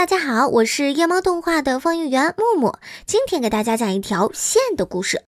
大家好，我是夜猫动画的放映员木木，今天给大家讲一条线的故事。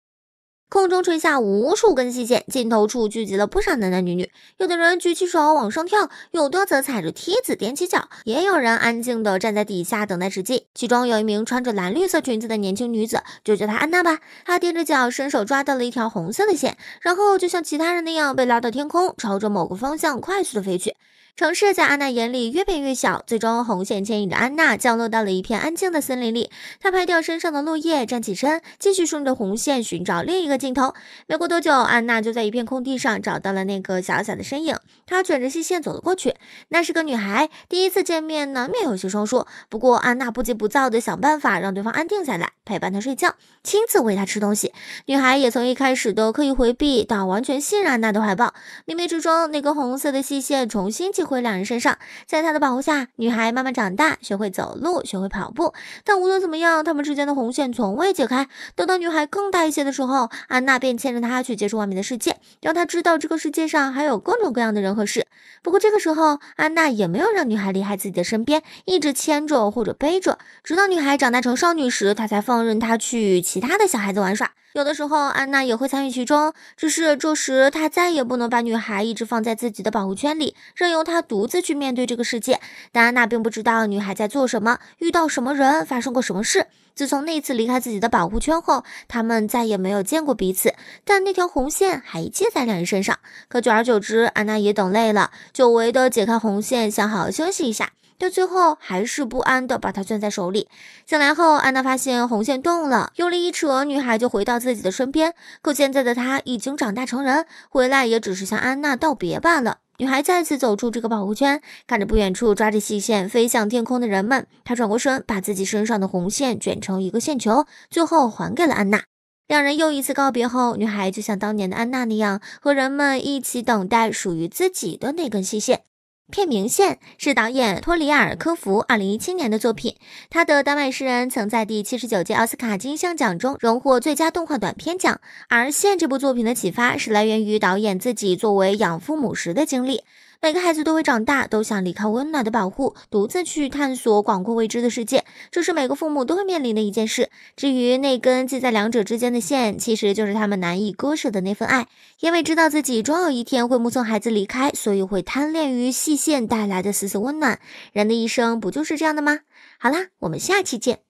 空中垂下无数根细线，尽头处聚集了不少男男女女。有的人举起手往上跳，有的则踩着梯子踮起脚，也有人安静地站在底下等待时机。其中有一名穿着蓝绿色裙子的年轻女子，就叫她安娜吧。她踮着脚，伸手抓到了一条红色的线，然后就像其他人那样被拉到天空，朝着某个方向快速的飞去。城市在安娜眼里越变越小，最终红线牵引着安娜降落到了一片安静的森林里。她拍掉身上的落叶，站起身，继续顺着红线寻找另一个尽头。没过多久，安娜就在一片空地上找到了那个小小的身影。她卷着细线走了过去，那是个女孩。第一次见面难免有些生疏，不过安娜不急不躁地想办法让对方安定下来，陪伴她睡觉，亲自喂她吃东西。女孩也从一开始的刻意回避到完全信任安娜的怀抱。冥冥之中，那根红色的细线重新系。回两人身上，在他的保护下，女孩慢慢长大，学会走路，学会跑步。但无论怎么样，他们之间的红线从未解开。等到女孩更大一些的时候，安娜便牵着她去接触外面的世界，让她知道这个世界上还有各种各样的人和事。不过这个时候，安娜也没有让女孩离开自己的身边，一直牵着或者背着，直到女孩长大成少女时，她才放任她去其他的小孩子玩耍。有的时候，安娜也会参与其中，只是这时她再也不能把女孩一直放在自己的保护圈里，任由她他独自去面对这个世界。但安娜并不知道女孩在做什么，遇到什么人，发生过什么事。自从那次离开自己的保护圈后，他们再也没有见过彼此，但那条红线还系在两人身上。可久而久之，安娜也等累了，久违的解开红线，想好好休息一下。但最后还是不安的把它攥在手里。醒来后，安娜发现红线动了，用力一扯，女孩就回到自己的身边。可现在的她已经长大成人，回来也只是向安娜道别罢了。女孩再次走出这个保护圈，看着不远处抓着细线飞向天空的人们，她转过身，把自己身上的红线卷成一个线球，最后还给了安娜。两人又一次告别后，女孩就像当年的安娜那样，和人们一起等待属于自己的那根细线。片名线是导演托里尔科夫二零一七年的作品。他的《丹麦诗人》曾在第七十九届奥斯卡金像奖中荣获最佳动画短片奖。而线这部作品的启发是来源于导演自己作为养父母时的经历。每个孩子都会长大，都想离开温暖的保护，独自去探索广阔未知的世界，这是每个父母都会面临的一件事。至于那根系在两者之间的线，其实就是他们难以割舍的那份爱，因为知道自己终有一天会目送孩子离开，所以会贪恋于细线带来的丝丝温暖。人的一生不就是这样的吗？好啦，我们下期见。